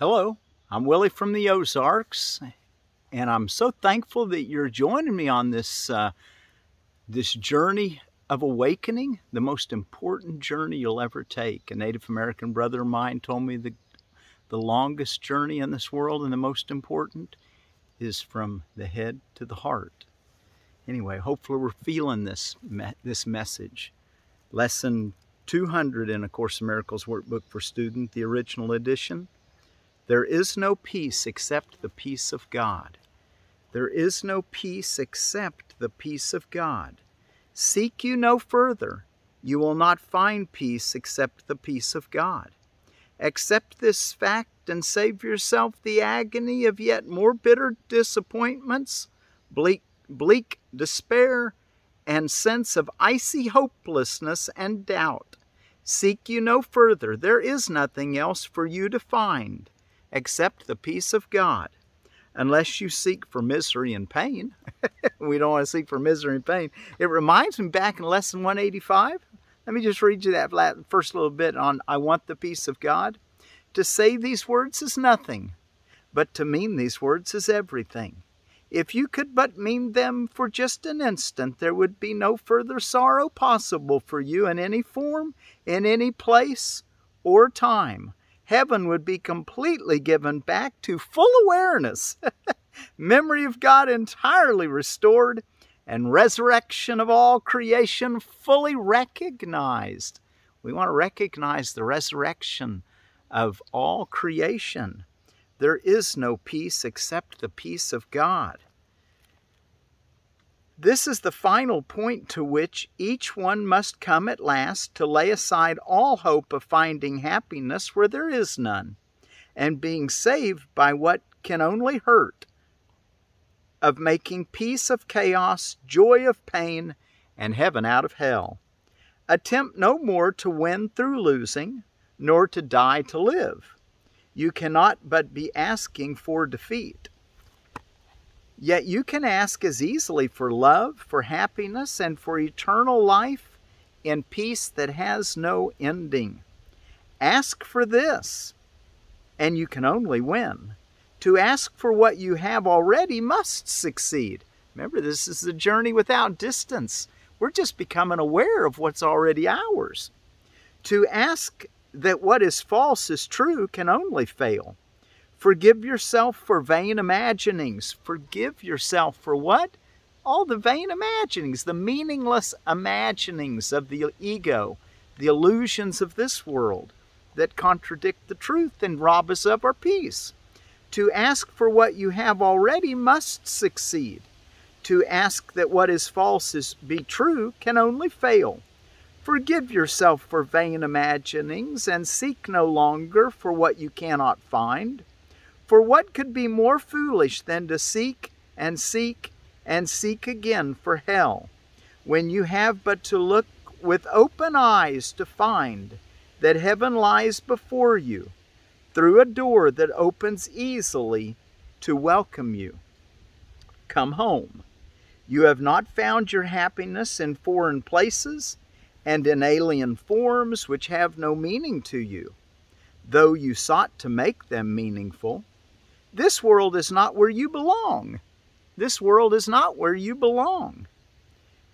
Hello, I'm Willie from the Ozarks, and I'm so thankful that you're joining me on this uh, this journey of awakening, the most important journey you'll ever take. A Native American brother of mine told me the the longest journey in this world and the most important is from the head to the heart. Anyway, hopefully we're feeling this me this message. Lesson 200 in A Course in Miracles workbook for student, the original edition. There is no peace except the peace of God. There is no peace except the peace of God. Seek you no further. You will not find peace except the peace of God. Accept this fact and save yourself the agony of yet more bitter disappointments, bleak, bleak despair, and sense of icy hopelessness and doubt. Seek you no further. There is nothing else for you to find accept the peace of God unless you seek for misery and pain. we don't want to seek for misery and pain. It reminds me back in lesson 185. Let me just read you that first little bit on I want the peace of God. To say these words is nothing, but to mean these words is everything. If you could but mean them for just an instant, there would be no further sorrow possible for you in any form, in any place, or time heaven would be completely given back to full awareness, memory of God entirely restored, and resurrection of all creation fully recognized. We want to recognize the resurrection of all creation. There is no peace except the peace of God. This is the final point to which each one must come at last to lay aside all hope of finding happiness where there is none, and being saved by what can only hurt, of making peace of chaos, joy of pain, and heaven out of hell. Attempt no more to win through losing, nor to die to live. You cannot but be asking for defeat. Yet you can ask as easily for love, for happiness, and for eternal life in peace that has no ending. Ask for this, and you can only win. To ask for what you have already must succeed. Remember, this is a journey without distance. We're just becoming aware of what's already ours. To ask that what is false is true can only fail. Forgive yourself for vain imaginings. Forgive yourself for what? All the vain imaginings, the meaningless imaginings of the ego, the illusions of this world that contradict the truth and rob us of our peace. To ask for what you have already must succeed. To ask that what is false is be true can only fail. Forgive yourself for vain imaginings and seek no longer for what you cannot find. For what could be more foolish than to seek and seek and seek again for hell, when you have but to look with open eyes to find that heaven lies before you, through a door that opens easily to welcome you? Come home. You have not found your happiness in foreign places and in alien forms which have no meaning to you, though you sought to make them meaningful. This world is not where you belong. This world is not where you belong.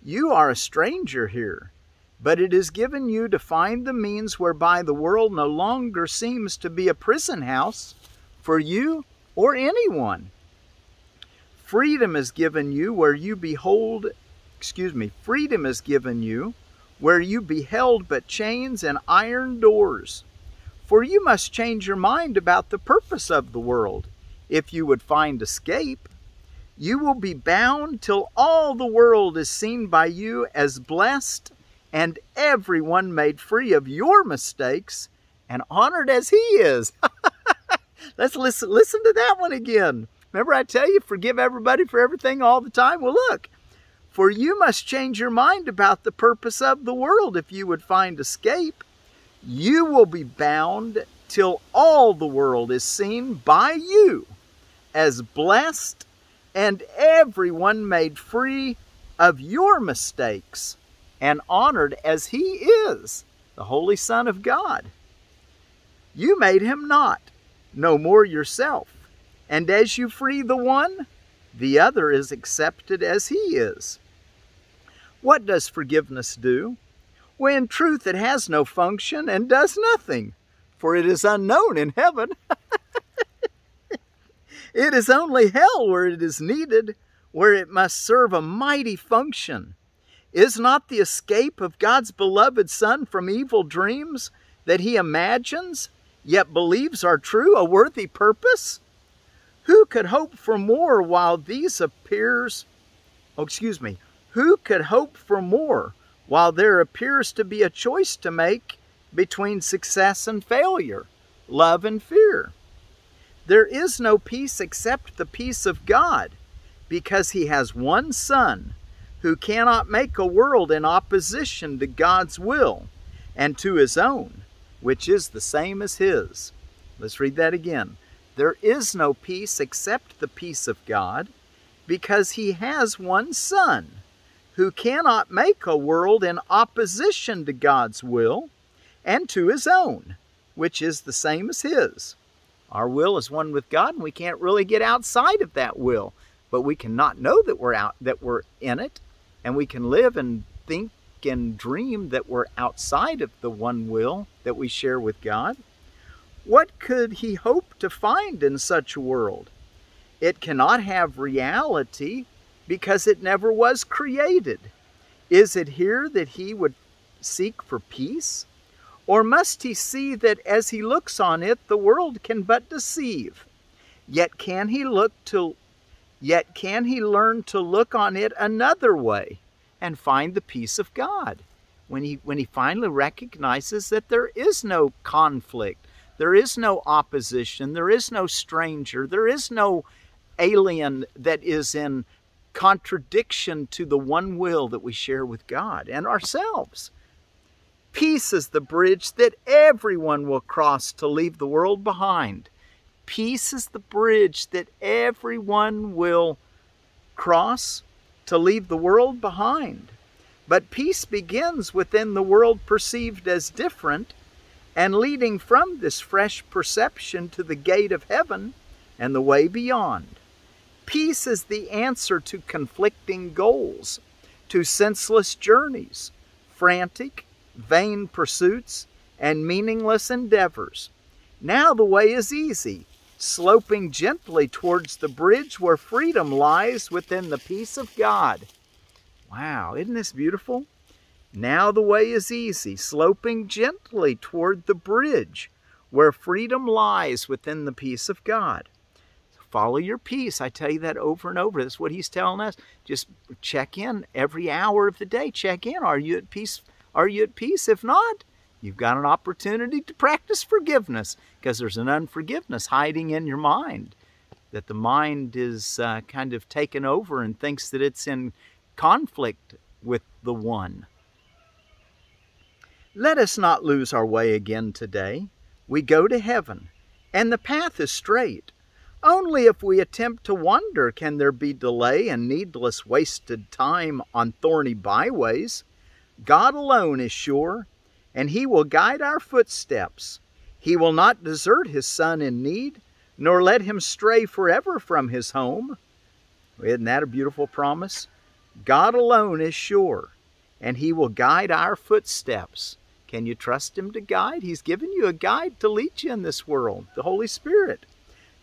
You are a stranger here, but it is given you to find the means whereby the world no longer seems to be a prison house for you or anyone. Freedom is given you where you behold, excuse me, freedom is given you where you beheld but chains and iron doors. For you must change your mind about the purpose of the world if you would find escape. You will be bound till all the world is seen by you as blessed and everyone made free of your mistakes and honored as he is. Let's listen listen to that one again. Remember I tell you forgive everybody for everything all the time? Well look, for you must change your mind about the purpose of the world if you would find escape. You will be bound till all the world is seen by you as blessed and everyone made free of your mistakes and honored as he is, the Holy Son of God. You made him not, no more yourself. And as you free the one, the other is accepted as he is. What does forgiveness do? Well, in truth, it has no function and does nothing, for it is unknown in heaven. it is only hell where it is needed, where it must serve a mighty function. Is not the escape of God's beloved Son from evil dreams that he imagines, yet believes are true, a worthy purpose? Who could hope for more while these appears, oh, excuse me, who could hope for more while there appears to be a choice to make between success and failure, love and fear? There is no peace except the peace of God, because he has one Son who cannot make a world in opposition to God's will and to his own, which is the same as his. Let's read that again. There is no peace except the peace of God, because he has one Son, who cannot make a world in opposition to God's will and to his own, which is the same as his. Our will is one with God, and we can't really get outside of that will, but we cannot know that we're out that we're in it, and we can live and think and dream that we're outside of the one will that we share with God. What could he hope to find in such a world? It cannot have reality because it never was created. Is it here that he would seek for peace? Or must he see that as he looks on it, the world can but deceive? Yet can he look to yet can he learn to look on it another way and find the peace of God? When he when he finally recognizes that there is no conflict, there is no opposition. There is no stranger. There is no alien that is in contradiction to the one will that we share with God and ourselves. Peace is the bridge that everyone will cross to leave the world behind. Peace is the bridge that everyone will cross to leave the world behind. But peace begins within the world perceived as different and leading from this fresh perception to the gate of heaven and the way beyond. Peace is the answer to conflicting goals, to senseless journeys, frantic, vain pursuits, and meaningless endeavors. Now the way is easy, sloping gently towards the bridge where freedom lies within the peace of God. Wow, isn't this beautiful? Now the way is easy, sloping gently toward the bridge where freedom lies within the peace of God. Follow your peace. I tell you that over and over. That's what he's telling us. Just check in every hour of the day. Check in. Are you at peace? Are you at peace? If not, you've got an opportunity to practice forgiveness because there's an unforgiveness hiding in your mind. That the mind is uh, kind of taken over and thinks that it's in conflict with the one. Let us not lose our way again today. We go to heaven, and the path is straight. Only if we attempt to wander can there be delay and needless wasted time on thorny byways. God alone is sure, and He will guide our footsteps. He will not desert His Son in need, nor let him stray forever from His home. Isn't that a beautiful promise? God alone is sure, and He will guide our footsteps. Can you trust Him to guide? He's given you a guide to lead you in this world, the Holy Spirit.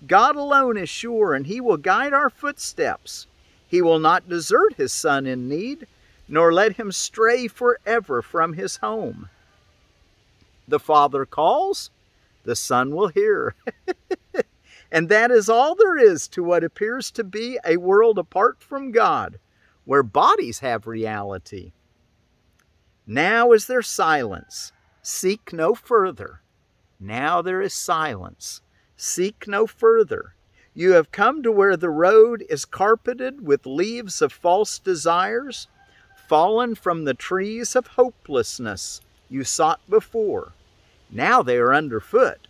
God alone is sure, and He will guide our footsteps. He will not desert His Son in need, nor let him stray forever from His home. The Father calls, the Son will hear. and that is all there is to what appears to be a world apart from God, where bodies have reality. Now is there silence. Seek no further. Now there is silence. Seek no further. You have come to where the road is carpeted with leaves of false desires, fallen from the trees of hopelessness you sought before. Now they are underfoot,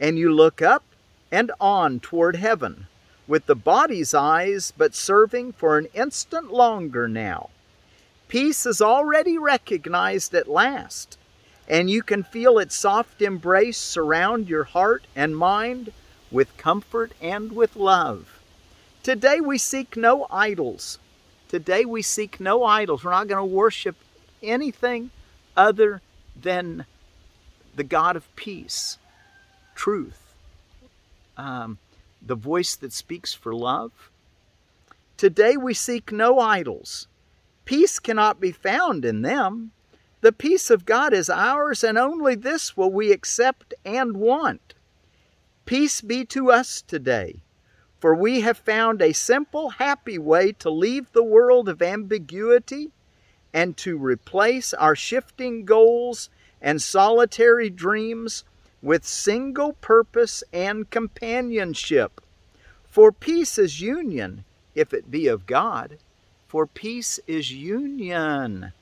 and you look up and on toward heaven, with the body's eyes but serving for an instant longer now. Peace is already recognized at last, and you can feel its soft embrace surround your heart and mind with comfort and with love. Today we seek no idols. Today we seek no idols. We're not going to worship anything other than the God of peace, truth, um, the voice that speaks for love. Today we seek no idols. Peace cannot be found in them. The peace of God is ours, and only this will we accept and want. Peace be to us today, for we have found a simple, happy way to leave the world of ambiguity and to replace our shifting goals and solitary dreams with single purpose and companionship. For peace is union, if it be of God. For peace is union.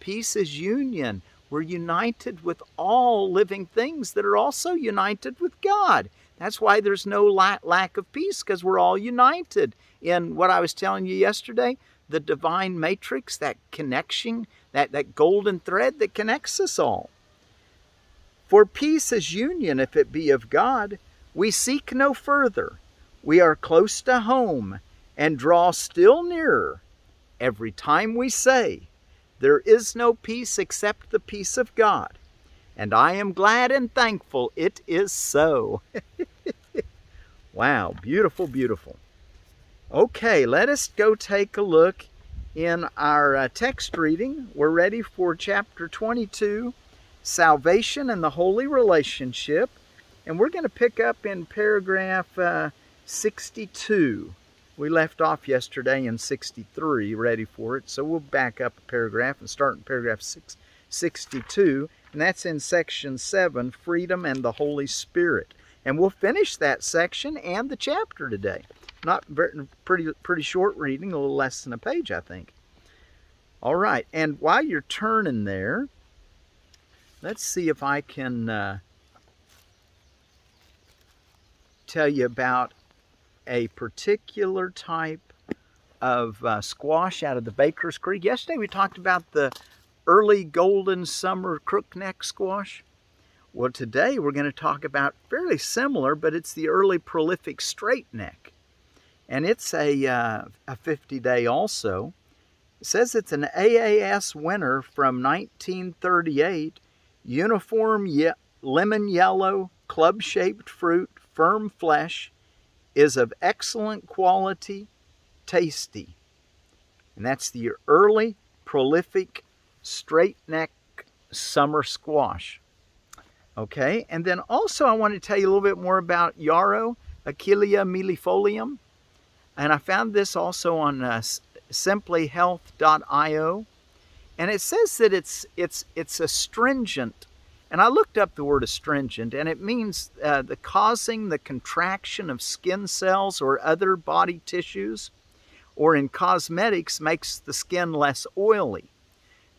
Peace is union. We're united with all living things that are also united with God. That's why there's no lack of peace because we're all united in what I was telling you yesterday the divine matrix, that connection, that, that golden thread that connects us all. For peace is union if it be of God. We seek no further. We are close to home and draw still nearer every time we say, there is no peace except the peace of God. And I am glad and thankful it is so. wow, beautiful, beautiful. Okay, let us go take a look in our uh, text reading. We're ready for chapter 22, Salvation and the Holy Relationship. And we're going to pick up in paragraph uh, 62. We left off yesterday in 63, ready for it. So we'll back up a paragraph and start in paragraph six, 62. And that's in section 7, Freedom and the Holy Spirit. And we'll finish that section and the chapter today. Not very, pretty, pretty short reading, a little less than a page, I think. All right, and while you're turning there, let's see if I can uh, tell you about a particular type of uh, squash out of the Baker's Creek. Yesterday we talked about the early golden summer crookneck squash. Well, today we're going to talk about fairly similar, but it's the early prolific straight neck. And it's a, uh, a 50 day also. It says it's an AAS winner from 1938, uniform ye lemon yellow, club shaped fruit, firm flesh, is of excellent quality, tasty. And that's the early, prolific, straight neck summer squash. Okay, and then also I want to tell you a little bit more about yarrow, Achillea millefolium. And I found this also on uh, simplyhealth.io. And it says that it's, it's, it's astringent and I looked up the word astringent, and it means uh, the causing the contraction of skin cells or other body tissues, or in cosmetics makes the skin less oily.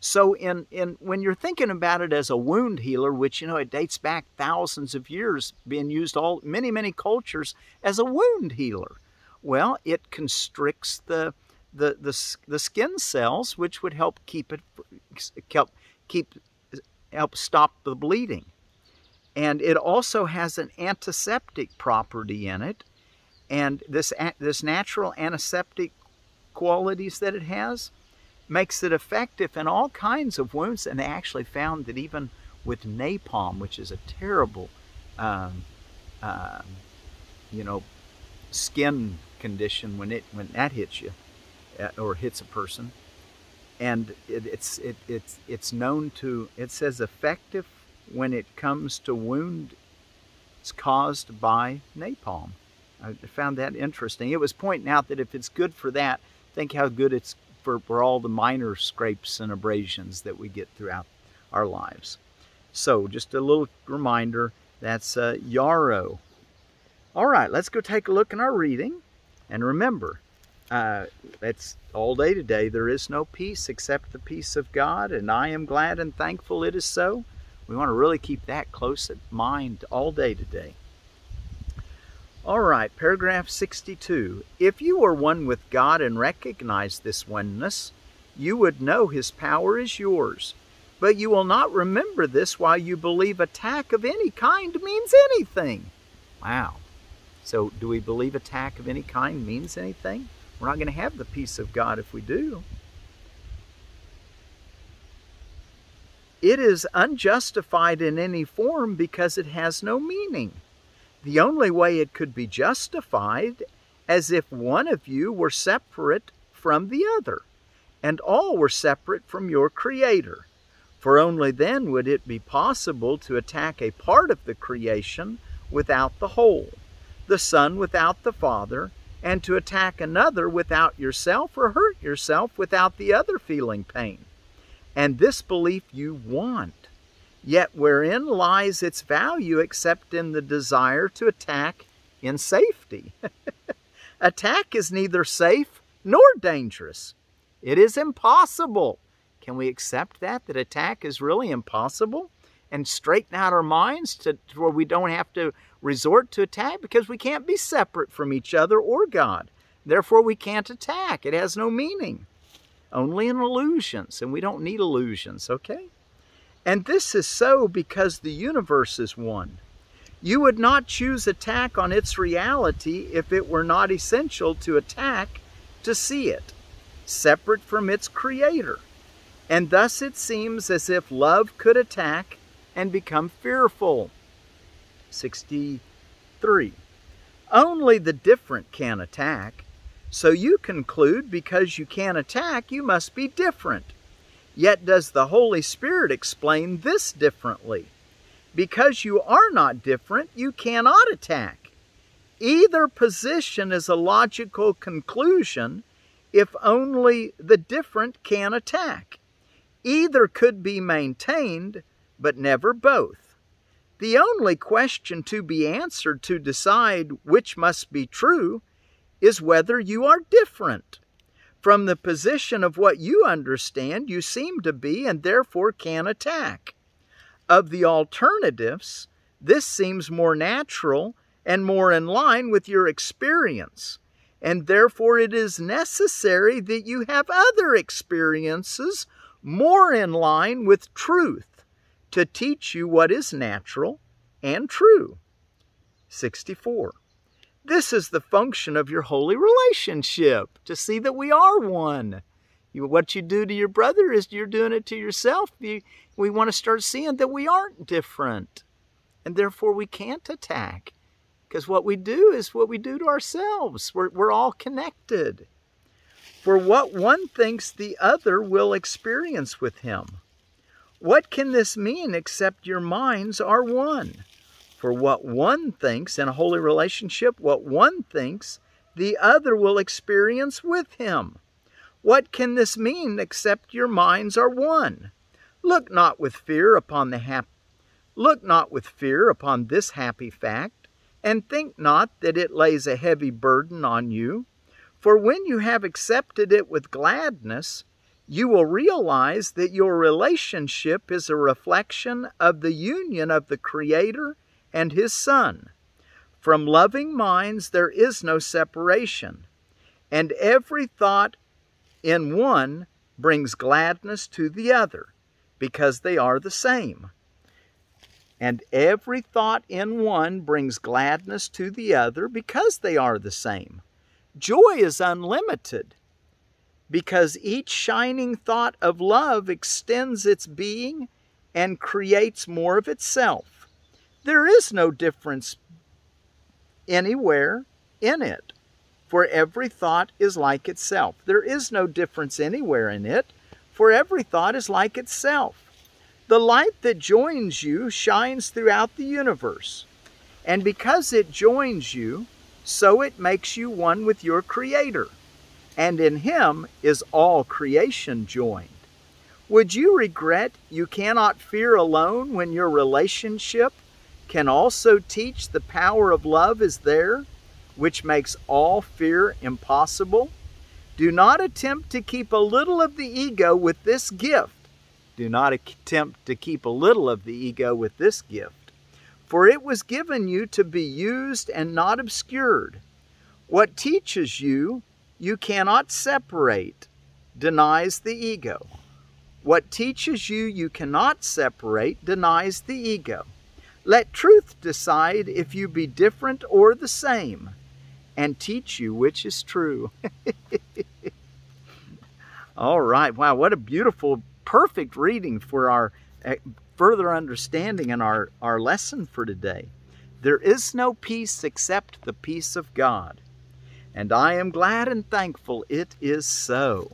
So in, in when you're thinking about it as a wound healer, which you know it dates back thousands of years, being used all many many cultures as a wound healer, well, it constricts the the the, the skin cells, which would help keep it help keep help stop the bleeding. And it also has an antiseptic property in it. And this, this natural antiseptic qualities that it has makes it effective in all kinds of wounds. And they actually found that even with napalm, which is a terrible, um, uh, you know, skin condition when it when that hits you uh, or hits a person, and it, it's it, it's it's known to it says effective when it comes to wounds caused by napalm. I found that interesting. It was pointing out that if it's good for that, think how good it's for, for all the minor scrapes and abrasions that we get throughout our lives. So just a little reminder, that's uh, yarrow. All right, let's go take a look in our reading. And remember, uh, it's all day today. There is no peace except the peace of God, and I am glad and thankful it is so. We want to really keep that close at mind all day today. All right, paragraph 62. If you are one with God and recognize this oneness, you would know His power is yours. But you will not remember this while you believe attack of any kind means anything. Wow. So, do we believe attack of any kind means anything? We're not going to have the peace of God if we do. It is unjustified in any form because it has no meaning. The only way it could be justified as if one of you were separate from the other, and all were separate from your Creator. For only then would it be possible to attack a part of the creation without the whole, the Son without the Father, and to attack another without yourself or hurt yourself without the other feeling pain. And this belief you want. Yet wherein lies its value except in the desire to attack in safety? attack is neither safe nor dangerous. It is impossible. Can we accept that, that attack is really impossible? And straighten out our minds to, to where we don't have to resort to attack because we can't be separate from each other or God. Therefore, we can't attack. It has no meaning. Only in illusions, and we don't need illusions, okay? And this is so because the universe is one. You would not choose attack on its reality if it were not essential to attack to see it, separate from its creator. And thus it seems as if love could attack and become fearful. 63. Only the different can attack. So you conclude because you can attack, you must be different. Yet does the Holy Spirit explain this differently? Because you are not different, you cannot attack. Either position is a logical conclusion if only the different can attack. Either could be maintained, but never both. The only question to be answered to decide which must be true is whether you are different. From the position of what you understand, you seem to be and therefore can attack. Of the alternatives, this seems more natural and more in line with your experience, and therefore it is necessary that you have other experiences more in line with truth to teach you what is natural and true. 64. This is the function of your holy relationship, to see that we are one. You, what you do to your brother is you're doing it to yourself. You, we want to start seeing that we aren't different, and therefore we can't attack. Because what we do is what we do to ourselves. We're, we're all connected. For what one thinks the other will experience with him. What can this mean except your minds are one? For what one thinks in a holy relationship, what one thinks, the other will experience with him. What can this mean except your minds are one? Look not with fear upon the hap- look not with fear upon this happy fact, and think not that it lays a heavy burden on you. For when you have accepted it with gladness, you will realize that your relationship is a reflection of the union of the Creator and His Son. From loving minds there is no separation, and every thought in one brings gladness to the other, because they are the same. And every thought in one brings gladness to the other, because they are the same. Joy is unlimited, because each shining thought of love extends its being and creates more of itself. There is no difference anywhere in it for every thought is like itself. There is no difference anywhere in it, for every thought is like itself. The light that joins you shines throughout the universe, and because it joins you, so it makes you one with your Creator, and in Him is all creation joined. Would you regret you cannot fear alone when your relationship can also teach the power of love is there? which makes all fear impossible? Do not attempt to keep a little of the ego with this gift. Do not attempt to keep a little of the ego with this gift, for it was given you to be used and not obscured. What teaches you, you cannot separate, denies the ego. What teaches you, you cannot separate, denies the ego. Let truth decide if you be different or the same, and teach you which is true. All right. Wow, what a beautiful, perfect reading for our eh, further understanding and our, our lesson for today. There is no peace except the peace of God, and I am glad and thankful it is so.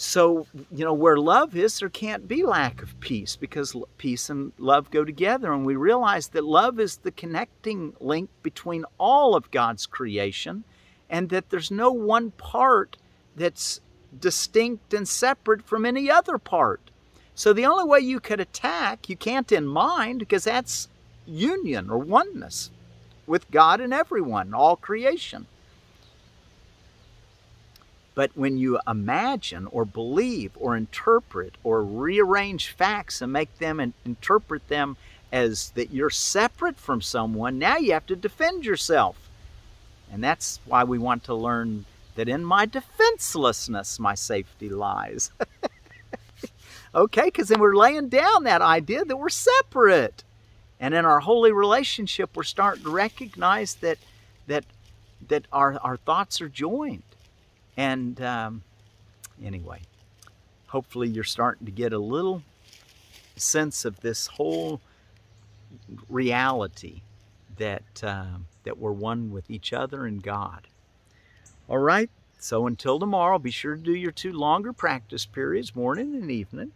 So, you know, where love is, there can't be lack of peace because peace and love go together. And we realize that love is the connecting link between all of God's creation and that there's no one part that's distinct and separate from any other part. So the only way you could attack, you can't in mind because that's union or oneness with God and everyone, all creation. But when you imagine or believe or interpret or rearrange facts and make them and interpret them as that you're separate from someone, now you have to defend yourself. And that's why we want to learn that in my defenselessness my safety lies. okay, because then we're laying down that idea that we're separate. And in our holy relationship, we're starting to recognize that that that our, our thoughts are joined. And um, anyway, hopefully you're starting to get a little sense of this whole reality that uh, that we're one with each other and God. All right, so until tomorrow, be sure to do your two longer practice periods, morning and evening,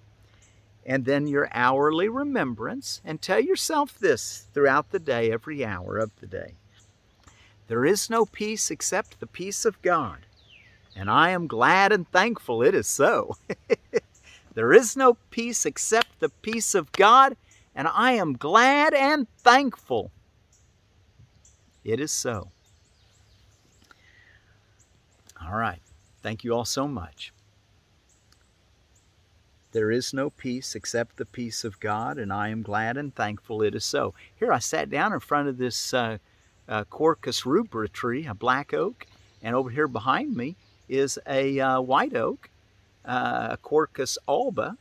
and then your hourly remembrance, and tell yourself this throughout the day, every hour of the day. There is no peace except the peace of God, and I am glad and thankful it is so. there is no peace except the peace of God, and I am glad and thankful it is so. All right. Thank you all so much. There is no peace except the peace of God, and I am glad and thankful it is so. Here I sat down in front of this uh, uh, Quercus rubra tree, a black oak, and over here behind me is a uh, white oak, uh, Quercus alba,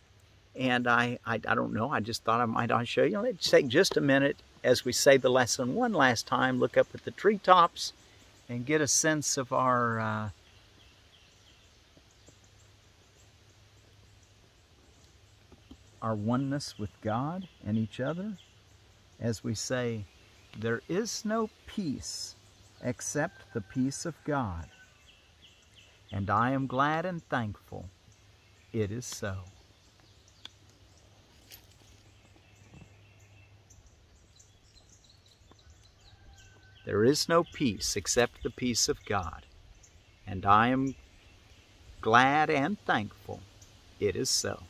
and I, I, I, don't know, I just thought I might I'll show you. Let's take just a minute as we say the lesson one last time, look up at the treetops and get a sense of our uh, our oneness with God and each other as we say, There is no peace except the peace of God. And I am glad and thankful it is so. There is no peace except the peace of God. And I am glad and thankful it is so.